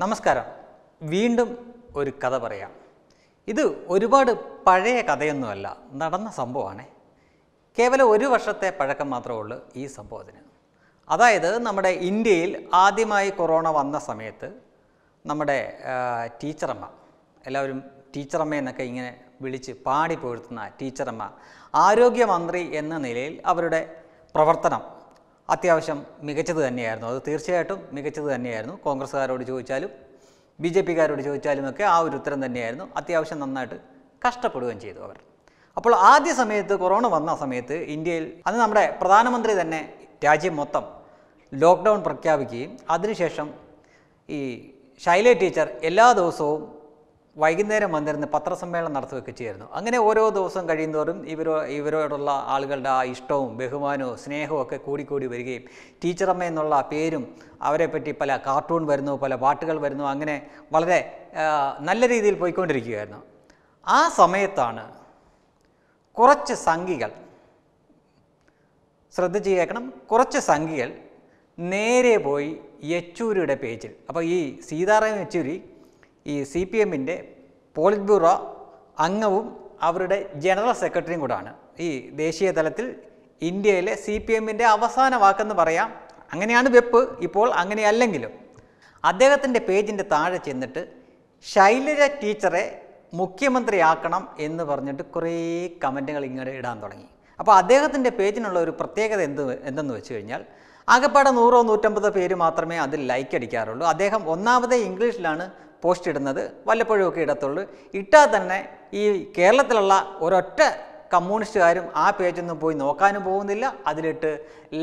നമസ്കാരം. വീണ്ടും ഒരു കഥ പറയാം. ഇത് ഒരുപാട് പഴയ കഥയൊന്നുമല്ല നടന്ന സംഭവമാണ്. കേവലം ഒരു വർഷത്തെ പഴക്കം മാത്രമേ ഉള്ളൂ ഈ സംഭവത്തിന് അതായത് നമ്മുടെ ഇന്ത്യയിൽ ആദ്യമായി കൊറോണ വന്ന സമയത്ത് നമ്മുടെ ടീച്ചറമ്മ എല്ലാവരും ടീച്ചറമ്മ എന്നൊക്കെ ഇങ്ങനെ വിളിച്ച് പാടി പുകഴ്ത്തുന്ന ടീച്ചറമ്മ ആരോഗ്യമന്ത്രി എന്ന നിലയിൽ അവരുടെ പ്രവർത്തനം അത്യാവശ്യം മികച്ചത് തന്നെയായിരുന്നു. അത് തീർച്ചയായിട്ടും മികച്ചത് തന്നെയായിരുന്നു. കോൺഗ്രസ്സുകാരോട് ചോദിച്ചാലും ബി ജെ പിക്കാരോട് ചോദിച്ചാലും ഒക്കെ ആ ഒരു ഉത്തരം തന്നെയായിരുന്നു. അത്യാവശ്യം നന്നായിട്ട് കഷ്ടപ്പെടുകയും ചെയ്തു അവർ. അപ്പോൾ ആദ്യ സമയത്ത് കൊറോണ വന്ന സമയത്ത് ഇന്ത്യയിൽ അന്ന് നമ്മുടെ പ്രധാനമന്ത്രി തന്നെ രാജ്യം മൊത്തം ലോക്ക്ഡൗൺ പ്രഖ്യാപിക്കുകയും അതിനുശേഷം ഈ ശൈല ടീച്ചർ എല്ലാ ദിവസവും വൈകുന്നേരം വന്നിരുന്ന് പത്രസമ്മേളനം നടത്തുകയൊക്കെ ചെയ്യായിരുന്നു അങ്ങനെ ഓരോ ദിവസം കഴിയുന്നതോറും ഇവരോ ഇവരോടുള്ള ആളുകളുടെ ആ ഇഷ്ടവും ബഹുമാനവും സ്നേഹവും ഒക്കെ കൂടിക്കൂടി വരികയും ടീച്ചറമ്മ എന്നുള്ള പേരും അവരെപ്പറ്റി പല കാർട്ടൂൺ വരുന്നു പല പാട്ടുകൾ വരുന്നു അങ്ങനെ വളരെ നല്ല രീതിയിൽ പോയിക്കൊണ്ടിരിക്കുകയായിരുന്നു. ആ സമയത്താണ് കുറച്ച് സംഘികൾ ശ്രദ്ധിച്ച് കേൾക്കണം കുറച്ച് സംഖികൾ നേരെ പോയി യെച്ചൂരിയുടെ പേജിൽ. അപ്പോൾ ഈ സീതാറാം യെച്ചൂരി ഈ സി പി എമ്മിന്റെ പോളിറ്റ് ബ്യൂറോ അംഗവും അവരുടെ ജനറൽ സെക്രട്ടറിയും കൂടാണ്. ഈ ദേശീയ തലത്തിൽ ഇന്ത്യയിലെ സി പി എമ്മിന്റെ അവസാന വാക്കെന്ന് പറയാം. അങ്ങനെയാണ് വെപ്പ്. ഇപ്പോൾ അങ്ങനെയല്ലെങ്കിലും അദ്ദേഹത്തിന്റെ പേജിന്റെ താഴെ ചെന്നിട്ട് ശൈലജ ടീച്ചറെ മുഖ്യമന്ത്രിയാക്കണം എന്ന് പറഞ്ഞിട്ട് കുറേ കമന്റുകൾ ഇങ്ങോട്ട് ഇടാൻ തുടങ്ങി. അപ്പോൾ അദ്ദേഹത്തിന്റെ പേജിനുള്ള ഒരു പ്രത്യേകത എന്ത് എന്തെന്ന് വെച്ച് കഴിഞ്ഞാൽ ആകെപ്പാടെ നൂറോ നൂറ്റമ്പതോ പേര് മാത്രമേ അതിൽ ലൈക്ക് അടിക്കാറുള്ളൂ. അദ്ദേഹം ഒന്നാമതേ ഇംഗ്ലീഷിലാണ് പോസ്റ്റ് ഇടുന്നത് വല്ലപ്പോഴും ഒക്കെ ഇടത്തുള്ളൂ. ഇട്ടാൽ തന്നെ ഈ കേരളത്തിലുള്ള ഒരൊറ്റ കമ്മ്യൂണിസ്റ്റുകാരും ആ പേജൊന്നും പോയി നോക്കാനും പോകുന്നില്ല അതിലിട്ട്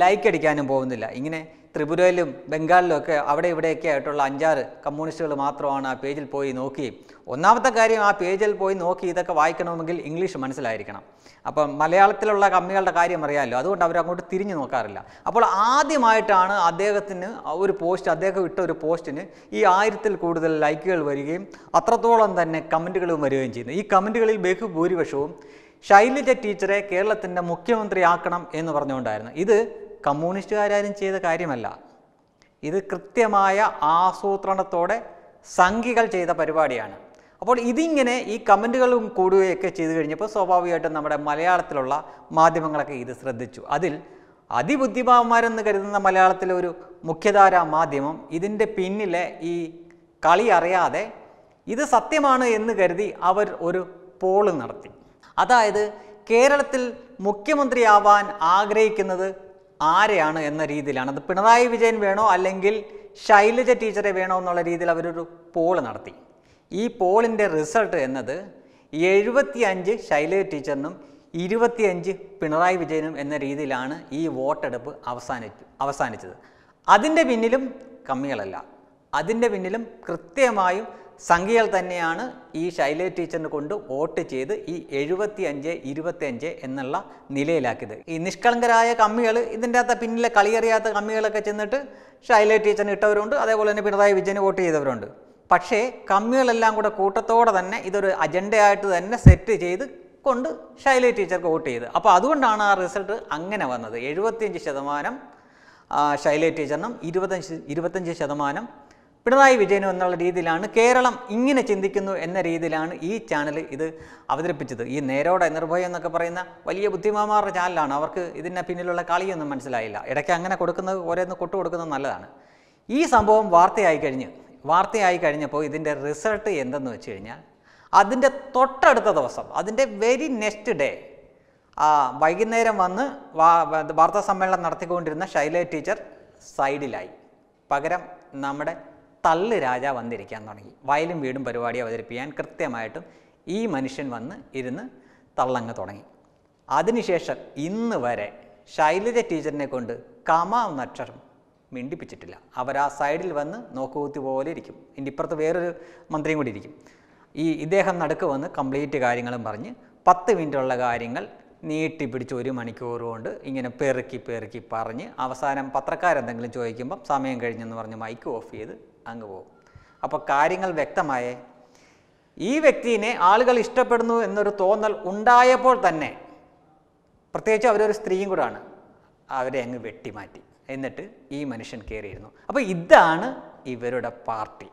ലൈക്ക് അടിക്കാനും പോകുന്നില്ല. ഇങ്ങനെ ത്രിപുരയിലും ബംഗാളിലും ഒക്കെ അവിടെ ഇവിടെയൊക്കെ ആയിട്ടുള്ള അഞ്ചാറ് കമ്മ്യൂണിസ്റ്റുകൾ മാത്രമാണ് ആ പേജിൽ പോയി നോക്കി. ഒന്നാമത്തെ കാര്യം ആ പേജിൽ പോയി നോക്കി ഇതൊക്കെ വായിക്കണമെങ്കിൽ ഇംഗ്ലീഷ് മനസ്സിലായിരിക്കണം. അപ്പം മലയാളത്തിലുള്ള കമ്മികളുടെ കാര്യം അറിയാമല്ലോ അതുകൊണ്ട് അവർ അങ്ങോട്ട് തിരിഞ്ഞു നോക്കാറില്ല. അപ്പോൾ ആദ്യമായിട്ടാണ് അദ്ദേഹത്തിന് ഒരു പോസ്റ്റ് അദ്ദേഹം ഇട്ട ഒരു പോസ്റ്റിന് ഈ ആയിരത്തിൽ കൂടുതൽ ലൈക്കുകൾ വരികയും അത്രത്തോളം തന്നെ കമന്റുകളും വരികയും ചെയ്യുന്നു. ഈ കമന്റുകളിൽ ബഹുഭൂരിപക്ഷവും ശൈലജ ടീച്ചറെ കേരളത്തിന്റെ മുഖ്യമന്ത്രിയാക്കണം എന്ന് പറഞ്ഞുകൊണ്ടായിരുന്നു. ഇത് കമ്മ്യൂണിസ്റ്റുകാരും ചെയ്ത കാര്യമല്ല. ഇത് കൃത്യമായ ആസൂത്രണത്തോടെ സംഘികൾ ചെയ്ത പരിപാടിയാണ്. അപ്പോൾ ഇതിങ്ങനെ ഈ കമന്റുകളും കൂടുകയൊക്കെ ചെയ്തു കഴിഞ്ഞപ്പോൾ സ്വാഭാവികമായിട്ടും നമ്മുടെ മലയാളത്തിലുള്ള മാധ്യമങ്ങളൊക്കെ ഇത് ശ്രദ്ധിച്ചു. അതിൽ അതിബുദ്ധിമാന്മാരെന്ന് കരുതുന്ന മലയാളത്തിലെ ഒരു മുഖ്യധാരാ മാധ്യമം ഇതിന്റെ പിന്നിലെ ഈ കളി അറിയാതെ ഇത് സത്യമാണ് എന്ന് കരുതി അവർ ഒരു പോൾ നടത്തി. അതായത് കേരളത്തിൽ മുഖ്യമന്ത്രിയാവാൻ ആഗ്രഹിക്കുന്നത് ആരെയാണ് എന്ന രീതിയിലാണ്. അത് പിണറായി വിജയൻ വേണോ അല്ലെങ്കിൽ ശൈലജ ടീച്ചറെ വേണോ എന്നുള്ള രീതിയിൽ അവരൊരു പോൾ നടത്തി. ഈ പോളിന്റെ റിസൾട്ട് എന്നത് എഴുപത്തിയഞ്ച് ശൈലജ ടീച്ചറിനും ഇരുപത്തിയഞ്ച് പിണറായി വിജയനും എന്ന രീതിയിലാണ് ഈ വോട്ടെടുപ്പ് അവസാനിച്ചു അവസാനിച്ചത്. അതിന്റെ പിന്നിലും കമ്മികളല്ല. അതിന്റെ പിന്നിലും കൃത്യമായും സംഖ്യകൾ തന്നെയാണ് ഈ ശൈലേ ടീച്ചറിന് കൊണ്ട് വോട്ട് ചെയ്ത് ഈ എഴുപത്തി അഞ്ച് ഇരുപത്തി അഞ്ച് എന്നുള്ള നിലയിലാക്കിയത്. ഈ നിഷ്കളങ്കരായ കമ്മികൾ ഇതിന്റെ അകത്ത് പിന്നിലെ കളിയറിയാത്ത കമ്മികളൊക്കെ ചെന്നിട്ട് ശൈലേ ടീച്ചറിന് ഇട്ടവരുണ്ട് അതേപോലെ തന്നെ പിണറായി വിജയന് വോട്ട് ചെയ്തവരുണ്ട്. പക്ഷേ കമ്മികളെല്ലാം കൂടെ കൂട്ടത്തോടെ തന്നെ ഇതൊരു അജണ്ടയായിട്ട് തന്നെ സെറ്റ് ചെയ്ത് കൊണ്ട് ശൈലേ ടീച്ചർക്ക് വോട്ട് ചെയ്ത്. അപ്പോൾ അതുകൊണ്ടാണ് ആ റിസൾട്ട് അങ്ങനെ വന്നത്. എഴുപത്തിയഞ്ച് ശതമാനം ശൈലേ ടീച്ചറിനും ഇരുപത്തഞ്ച് ഇരുപത്തഞ്ച് ശതമാനം പിണറായി വിജയനും എന്നുള്ള രീതിയിലാണ് കേരളം ഇങ്ങനെ ചിന്തിക്കുന്നു എന്ന രീതിയിലാണ് ഈ ചാനൽ ഇത് അവതരിപ്പിച്ചത്. ഈ നേരോടെ നിർഭയം എന്നൊക്കെ പറയുന്ന വലിയ ബുദ്ധിമാന്മാരുടെ ചാനലാണ്. അവർക്ക് ഇതിന്റെ പിന്നിലുള്ള കളിയൊന്നും മനസ്സിലായില്ല. ഇടയ്ക്ക് അങ്ങനെ കൊടുക്കുന്നത് ഓരോന്ന് കൊട്ടു കൊടുക്കുന്നത് നല്ലതാണ്. ഈ സംഭവം വാർത്തയായി കഴിഞ്ഞ് വാർത്തയായി കഴിഞ്ഞപ്പോൾ ഇതിന്റെ റിസൾട്ട് എന്തെന്ന് വെച്ച് കഴിഞ്ഞാൽ അതിന്റെ തൊട്ടടുത്ത ദിവസം അതിന്റെ വെരി നെക്സ്റ്റ് ഡേ വൈകുന്നേരം വന്ന് വാർത്താ സമ്മേളനം നടത്തിക്കൊണ്ടിരുന്ന ശൈല ടീച്ചർ സൈഡിലായി. പകരം നമ്മുടെ തള്ള് രാജ വന്നിരിക്കാൻ തുടങ്ങി. വയലും വീടും പരിപാടി അവതരിപ്പിക്കാൻ കൃത്യമായിട്ടും ഈ മനുഷ്യൻ വന്ന് ഇരുന്ന് തള്ളങ്ങ് തുടങ്ങി. അതിനുശേഷം ഇന്ന് വരെ ശൈലജ ടീച്ചറിനെ കൊണ്ട് കമ എന്നക്ഷരം മിണ്ടിപ്പിച്ചിട്ടില്ല. അവർ ആ സൈഡിൽ വന്ന് നോക്കുകൂത്തി പോലെ ഇരിക്കും. ഇനി ഇപ്പുറത്ത് വേറൊരു മന്ത്രിയും കൂടി ഇരിക്കും. ഈ ഇദ്ദേഹം നടുക്ക് വന്ന് കംപ്ലീറ്റ് കാര്യങ്ങളും പറഞ്ഞ് പത്ത് മിനിറ്റുള്ള കാര്യങ്ങൾ നീട്ടി പിടിച്ച് ഒരു മണിക്കൂർ കൊണ്ട് ഇങ്ങനെ പെറുക്കി പെറുക്കി പറഞ്ഞ് അവസാനം പത്രക്കാരെന്തെങ്കിലും ചോദിക്കുമ്പം സമയം കഴിഞ്ഞെന്ന് പറഞ്ഞ് മൈക്ക് ഓഫ് ചെയ്ത് അങ്ങ് പോകും. അപ്പോൾ കാര്യങ്ങൾ വ്യക്തമായേ? ഈ വ്യക്തിയെ ആളുകൾ ഇഷ്ടപ്പെടുന്നു എന്നൊരു തോന്നൽ ഉണ്ടായപ്പോൾ തന്നെ പ്രത്യേകിച്ച് അവരൊരു സ്ത്രീയും കൂടാണ് അവരെ അങ്ങ് വെട്ടിമാറ്റി. എന്നിട്ട് ഈ മനുഷ്യൻ കയറിയിരുന്നു. അപ്പോൾ ഇതാണ് ഇവരുടെ പാർട്ടി.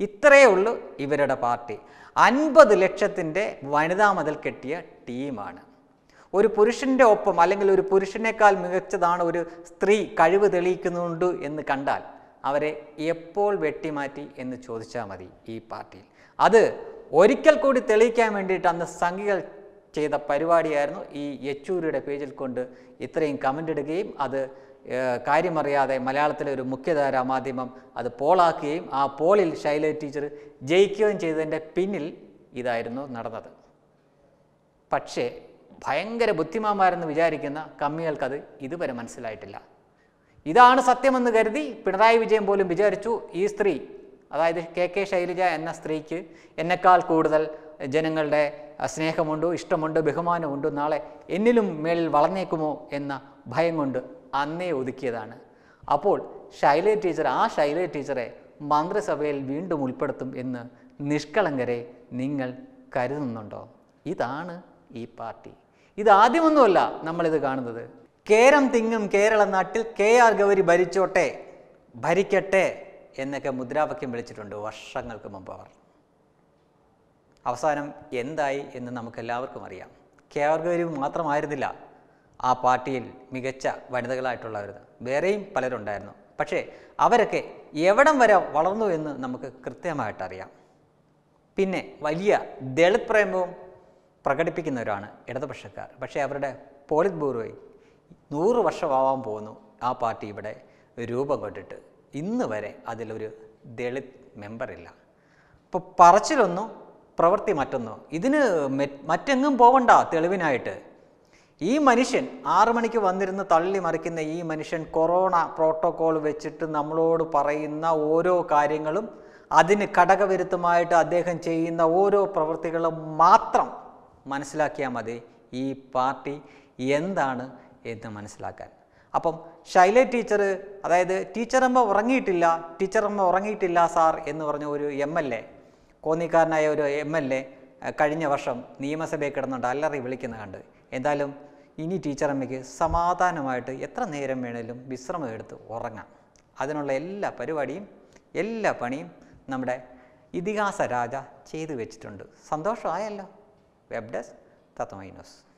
ഇത്രയേ ഉള്ളൂ ഇവരുടെ പാർട്ടി. അൻപത് ലക്ഷത്തിന്റെ വനിതാ മതിൽ കെട്ടിയ ടീമാണ്. ഒരു പുരുഷന്റെ ഒപ്പം അല്ലെങ്കിൽ ഒരു പുരുഷനേക്കാൾ മികച്ചതാണ് ഒരു സ്ത്രീ കഴിവ് തെളിയിക്കുന്നുണ്ട് എന്ന് കണ്ടാൽ അവരെ എപ്പോൾ വെട്ടിമാറ്റി എന്ന് ചോദിച്ചാൽ മതി ഈ പാർട്ടിയിൽ. അത് ഒരിക്കൽ കൂടി തെളിയിക്കാൻ വേണ്ടിയിട്ട് അന്ന് സംഘികൾ ചെയ്ത പരിപാടിയായിരുന്നു. ഈ യെച്ചൂരിയുടെ പേജിൽ കൊണ്ട് ഇത്രയും കമന്റ് ഇടുകയും അത് കാര്യമറിയാതെ മലയാളത്തിലെ ഒരു മുഖ്യധാര മാധ്യമം അത് പോളാക്കുകയും ആ പോളിൽ ശൈല ടീച്ചർ ജയിക്കുകയും ചെയ്തതിന്റെ പിന്നിൽ ഇതായിരുന്നു നടന്നത്. പക്ഷേ ഭയങ്കര ബുദ്ധിമാന്മാരെന്ന് വിചാരിക്കുന്ന കമ്മികൾക്കത് ഇതുവരെ മനസ്സിലായിട്ടില്ല. ഇതാണ് സത്യമെന്ന് കരുതി പിണറായി വിജയൻ പോലും വിചാരിച്ചു ഈ സ്ത്രീ അതായത് കെ കെ ശൈലജ എന്ന സ്ത്രീക്ക് എന്നെക്കാൾ കൂടുതൽ ജനങ്ങളുടെ സ്നേഹമുണ്ടോ ഇഷ്ടമുണ്ടോ ബഹുമാനമുണ്ടോ നാളെ എന്നിലും മേളിൽ വളർന്നേക്കുമോ എന്ന ഭയം കൊണ്ട് അന്നേ ഒതുക്കിയതാണ്. അപ്പോൾ ശൈല ടീച്ചർ ആ ശൈല ടീച്ചറെ മന്ത്രിസഭയിൽ വീണ്ടും ഉൾപ്പെടുത്തും എന്ന് നിഷ്കളങ്കരെ നിങ്ങൾ കരുതുന്നുണ്ടോ? ഇതാണ് ഈ പാർട്ടി. ഇത് ആദ്യമൊന്നുമല്ല നമ്മളിത് കാണുന്നത്. കേരം തിങ്ങും കേരള നാട്ടിൽ കെ ആർ ഗൗരി ഭരിച്ചോട്ടെ ഭരിക്കട്ടെ എന്നൊക്കെ മുദ്രാവാക്യം വിളിച്ചിട്ടുണ്ട് വർഷങ്ങൾക്ക് മുമ്പ് അവർ. അവസാനം എന്തായി എന്ന് നമുക്കെല്ലാവർക്കും അറിയാം. കെ ആർ ഗൗരി മാത്രമായിരുന്നില്ല ആ പാർട്ടിയിൽ മികച്ച വനിതകളായിട്ടുള്ളവർ വേറെയും പലരുണ്ടായിരുന്നു. പക്ഷേ അവരൊക്കെ എവിടം വരെ വളർന്നു എന്ന് നമുക്ക് കൃത്യമായിട്ടറിയാം. പിന്നെ വലിയ ദളിത് പ്രേമവും പ്രകടിപ്പിക്കുന്നവരാണ് ഇടതുപക്ഷക്കാർ. പക്ഷേ അവരുടെ പോളിറ്റ് ബ്യൂറോയിൽ നൂറ് വർഷമാവാൻ പോകുന്നു ആ പാർട്ടി ഇവിടെ രൂപം കൊണ്ടിട്ട്. ഇന്ന് വരെ അതിലൊരു ദളിത് മെമ്പറില്ല. ഇപ്പോൾ പറച്ചിലൊന്നോ പ്രവൃത്തി മറ്റൊന്നോ. ഇതിന് മറ്റെങ്ങും പോവണ്ട തെളിവിനായിട്ട്. ഈ മനുഷ്യൻ ആറു മണിക്ക് വന്നിരുന്ന് തള്ളി മറിക്കുന്ന ഈ മനുഷ്യൻ കൊറോണ പ്രോട്ടോകോൾ വെച്ചിട്ട് നമ്മളോട് പറയുന്ന ഓരോ കാര്യങ്ങളും അതിന് ഘടകവിരുദ്ധമായിട്ട് അദ്ദേഹം ചെയ്യുന്ന ഓരോ പ്രവൃത്തികളും മാത്രം മനസ്സിലാക്കിയാൽ മതി ഈ പാർട്ടി എന്താണ് എന്ന് മനസ്സിലാക്കാൻ. അപ്പം ശൈല ടീച്ചർ അതായത് ടീച്ചറമ്മ ഉറങ്ങിയിട്ടില്ല ടീച്ചറമ്മ ഉറങ്ങിയിട്ടില്ല സാർ എന്ന് പറഞ്ഞ ഒരു എം എൽ എ കോന്നിക്കാരനായ ഒരു എം എൽ എ കഴിഞ്ഞ വർഷം നിയമസഭയിൽ കിടന്നുണ്ട് അല്ലറി വിളിക്കുന്ന കണ്ട്. എന്തായാലും ഇനി ടീച്ചറമ്മയ്ക്ക് സമാധാനമായിട്ട് എത്ര നേരം വേണേലും വിശ്രമം എടുത്ത് ഉറങ്ങാം. അതിനുള്ള എല്ലാ പരിപാടിയും എല്ലാ പണിയും നമ്മുടെ ഇതിഹാസ രാജ ചെയ്തു വെച്ചിട്ടുണ്ട്. സന്തോഷമായല്ലോ. web dash Tatwainos.